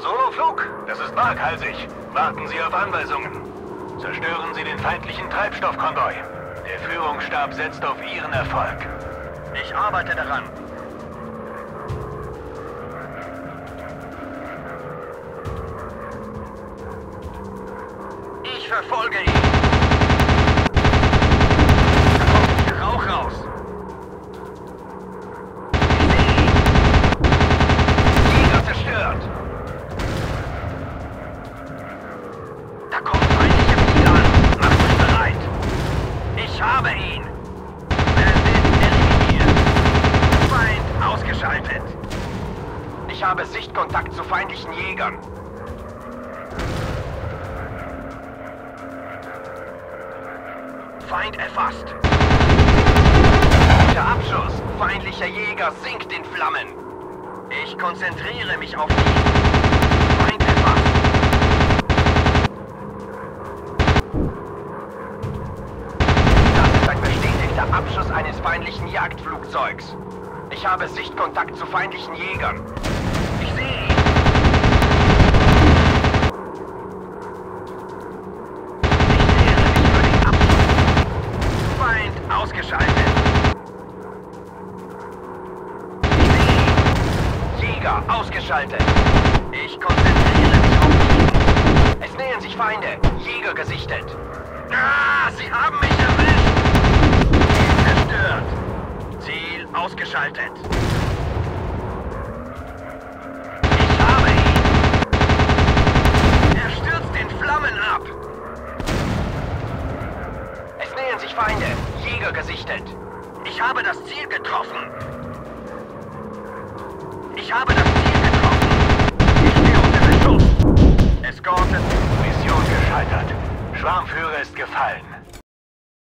Soloflug, das ist waghalsig. Warten Sie auf Anweisungen. Zerstören Sie den feindlichen Treibstoffkonvoi. Der Führungsstab setzt auf Ihren Erfolg. Ich arbeite daran. Ich verfolge ihn. Habe ihn. Bandit eliminiert. Feind ausgeschaltet. Ich habe Sichtkontakt zu feindlichen Jägern. Feind erfasst. Der Abschuss feindlicher Jäger sinkt in Flammen. Ich konzentriere mich auf ihn. Eines feindlichen Jagdflugzeugs. Ich habe Sichtkontakt zu feindlichen Jägern. Ich sehe ihn. Ich. Feind ausgeschaltet. Ich sehe ihn. Jäger ausgeschaltet. Ich konzentriere mich auf ihn. Es nähern sich Feinde. Jäger gesichtet. Ah, sie haben mich Ziel ausgeschaltet. Ich habe ihn. Er stürzt in Flammen ab. Es nähern sich Feinde. Jäger gesichtet. Ich habe das Ziel getroffen. Ich habe das Ziel getroffen. Ich stehe unter Beschuss. Eskorte. Mission gescheitert. Schwarmführer ist gefallen.